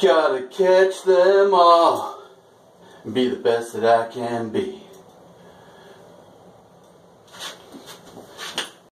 Gotta catch them all. Be the best that I can be.